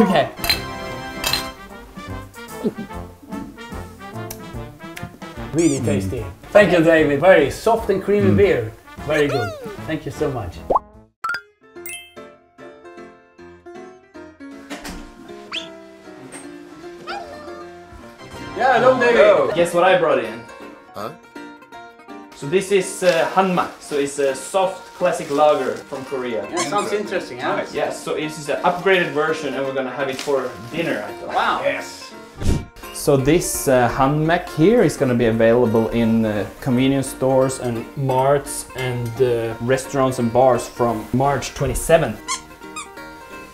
okay. Really tasty. Thank you, David. Very soft and creamy beer. Very good. Thank you so much. Yeah, hello, David. Guess what I brought in? Huh? So this is uh, Hanmac. So it's a soft classic lager from Korea. Yeah, sounds interesting, huh? Yes, so this is an upgraded version and we're gonna have it for dinner, I thought. Wow. Yes. So this uh, Hanmac here is gonna be available in uh, convenience stores and marts and uh, restaurants and bars from March 27th.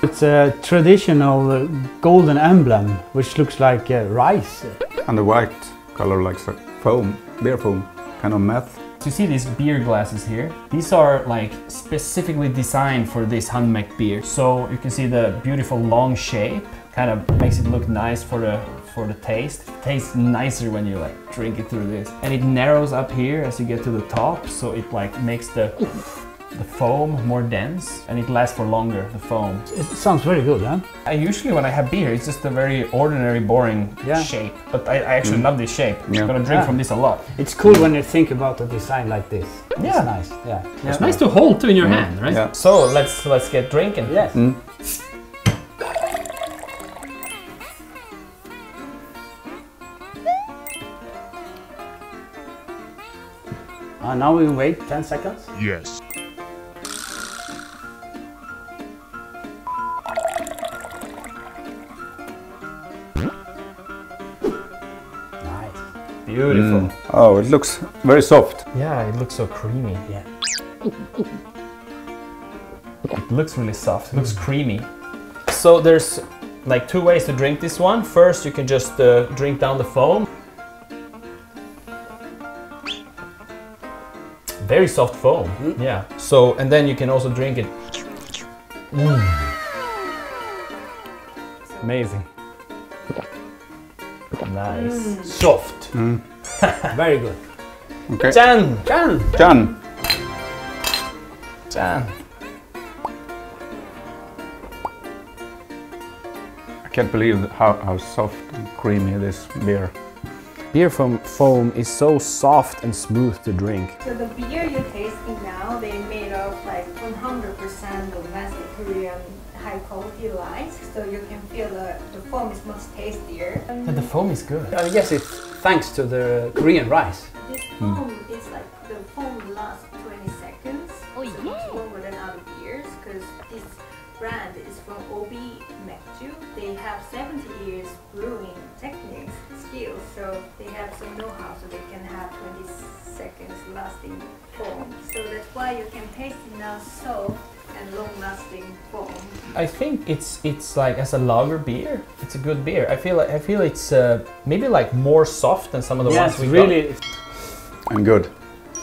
It's a traditional uh, golden emblem, which looks like uh, rice. And the white color like so- foam, beer foam, kind of meth. So you see these beer glasses here? These are like specifically designed for this Hanmac beer. So you can see the beautiful long shape, kind of makes it look nice for the for the taste. It tastes nicer when you like drink it through this. And it narrows up here as you get to the top, so it like makes the the foam more dense and it lasts for longer, the foam. It sounds very good, huh? I usually when I have beer, it's just a very ordinary, boring Yeah. shape. But I, I actually mm. love this shape. Yeah. I'm gonna drink Yeah. from this a lot. It's cool when you think about a design like this. Yeah. It's nice. Yeah. It's nice to hold too in your mm. hand, right? Yeah. So let's let's get drinking. Yes. Uh, now we wait 10 seconds. Yes. Beautiful. Oh, it looks very soft. Yeah, it looks so creamy. Yeah. It looks really soft. It looks creamy. So there's like two ways to drink this one. First, you can just uh, drink down the foam. Very soft foam. Yeah. So and then you can also drink it. Mm. Amazing. Nice. Mm. Soft. Mm. very good. Okay. Jan! Jan! Jan, Jan! I can't believe how, how soft and creamy this beer. Beer foam, foam is so soft and smooth to drink. So the beer you're tasting now, they made of like 100% domestic Korean high quality rice. So you can feel the, the foam is much tastier. But the foam is good. I guess it's thanks to the Korean rice. This hmm. foam they know-how so they can have 20 seconds lasting foam. So that's why you can taste it now soft and long-lasting foam. I think it's it's like as a lager beer, it's a good beer. I feel like I feel it's uh, maybe like more soft than some of the yes, ones we really. And good.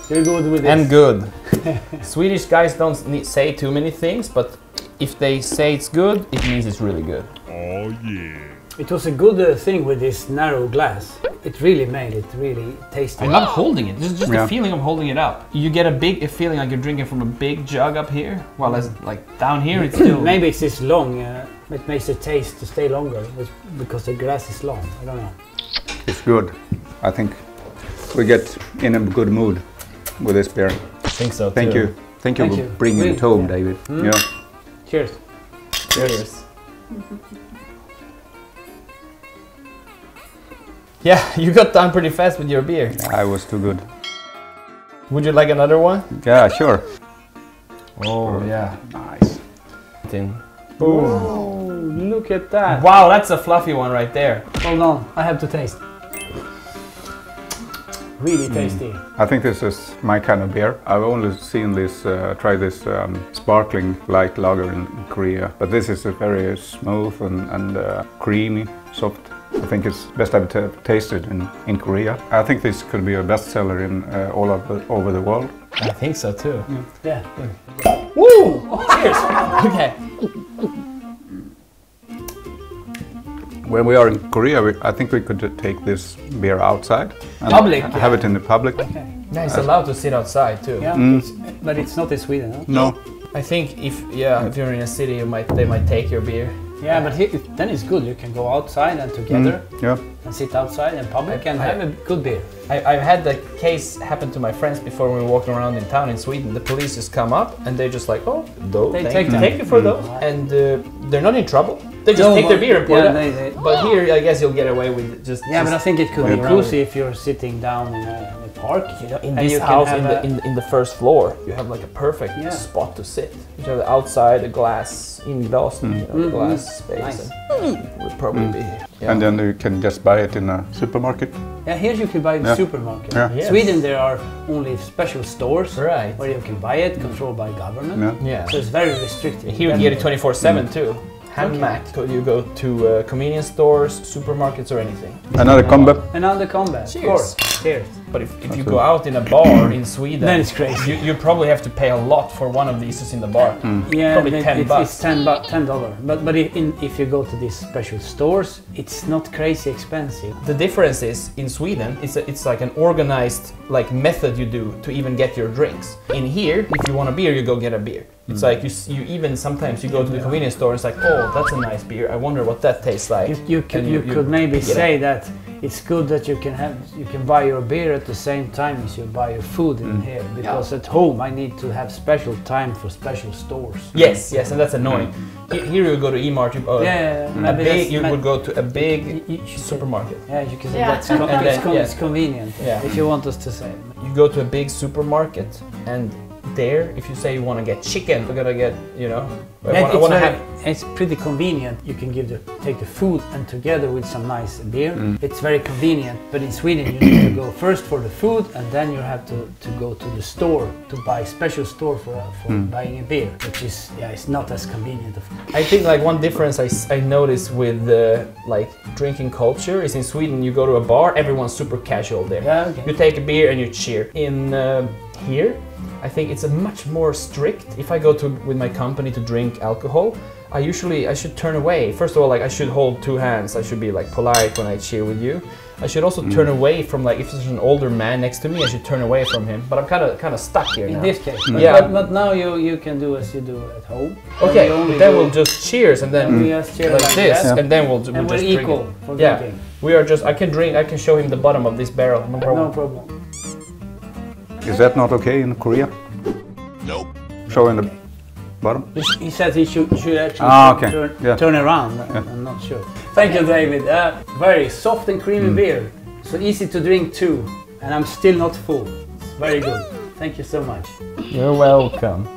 You're good with got. this. and good. Swedish guys don't need, say too many things, but if they say it's good, it means it's really good. Oh yeah. It was a good uh, thing with this narrow glass. It really made it really tasty. I love holding it. Just, just Yeah. the feeling of holding it up. You get a big a feeling like you're drinking from a big jug up here, while as like down here it's still Maybe it's this long. Uh, it makes the taste to stay longer because the glass is long. I don't know. It's good. I think we get in a good mood with this beer. I think so. Thank too. you. Thank you Thank for you. bringing Really, it home, yeah. David. Mm. Yeah. Cheers. Cheers. yeah, you got done pretty fast with your beer. I was too good. Would you like another one? Yeah, sure. Oh yeah. Nice. Oh, look at that. Wow, that's a fluffy one right there. Hold on, I have to taste. Really tasty. I think this is my kind of beer. I've only seen this, uh, try this um, sparkling light lager in, in Korea, but this is a very smooth and, and uh, creamy, soft. I think it's best I've t- tasted in, in Korea. I think this could be a bestseller in uh, all of the, over the world. I think so too. Yeah. Woo! Cheers. okay. When we are in Korea, we, I think we could uh, take this beer outside and Public, have it in the public. Okay. Yeah, it's allowed to sit outside too. Yeah, Mm. it's, but it's not in Sweden. Huh? No, I think if yeah, if you're in a city, you might they might take your beer. Yeah, but he, then it's good. You can go outside and together Yeah. and sit outside in public and I- have a good beer. I, I've had the case happen to my friends before when we were walking around in town in Sweden. The police just come up and they're just like, oh, those, They thank, take them. thank you for those. And uh, they're not in trouble. They just No, take their beer and pour yeah, it out. they- they- But here, I guess you'll get away with just. Yeah, but I think it could be walking cozy if you're sitting down in a, in a park. You know, in and this house, have in a- the, in, the- in the first floor, you have like a perfect Yeah. spot to sit. You have the outside, the glass, in glass, you know, the Mhm. glass space. Nice. And it would probably be. Yeah. And then you can just buy it in a supermarket. Yeah, here you can buy in the Yeah. supermarket. Yeah. Yes. Sweden, there are only special stores Right. where you can buy it, controlled by government. Yeah. Yeah. So it's very restricted. Here you get it 24 7 too. Hand Okay. mac. So you go to uh, convenience stores, supermarkets, or anything. Another combo. Another combat. Cheers. Of course. Cheers. But if, if you go out in a bar in Sweden, Then it's crazy. You, you probably have to pay a lot for one of these just in the bar. Hmm. Yeah, Probably 10 it's, bucks. It's ten bu- ten dollar. But but if, in, if you go to these special stores, it's not crazy expensive. The difference is in Sweden, it's a, it's like an organized like method you do to even get your drinks. In here, if you want a beer, you go get a beer. It's hmm. like you you even sometimes you go to the convenience store. and It's like, oh, that's a nice beer. I wonder what that tastes like. You, you could you, you- could maybe pick it say that it's good that you can have you can buy your beer at the same time as you buy your food in here because at home I need to have special time for special stores. Yes, yes, and that's annoying. He- Here you go to E-mart, you, uh, Yeah, yeah, yeah. Maybe big, you would go to a big You- you should- supermarket. Yeah, you can say Yeah. that's con- And it's, con- yeah. it's convenient. Yeah. If you want us to say. You go to a big supermarket and there, if you say you want to get chicken, you're gonna get, you know, I Yeah, want, I it's, want to have. it's pretty convenient. You can give the take the food and together with some nice beer. Mm. It's very convenient. But in Sweden, you need to go first for the food and then you have to, to go to the store to buy special store for uh, for Mm. buying a beer, which is yeah, it's not as convenient. Of I think like one difference I I notice with the like drinking culture is in Sweden you go to a bar, everyone's super casual there. Yeah, okay. You take a beer and you cheer. In uh, here, I think it's a much more strict. If I go to with my company to drink alcohol, I usually I should turn away. First of all, like I should hold two hands. I should be like polite when I cheer with you. I should also turn mm. away from like if there's an older man next to me, I should turn away from him. But I'm kind of kind of stuck here in now. this case, but, Yeah. but, but now you you can do as you do at home. okay, You only then do- we'll just cheers and then and we just cheer like, like, this, that, and then we'll, we'll and just we're drink equal it. for Yeah. drinking. We are just. I can drink. I can show him the bottom of this barrel. No problem. No problem. Is that not okay in Korea? Nope. Showing the bottom? He, he said he should, should actually Ah, okay. turn, Yeah. turn around. I'm not sure. Thank you, David. Uh, very soft and creamy Mm. beer. So easy to drink too. And I'm still not full. It's very good. Thank you so much. You're welcome.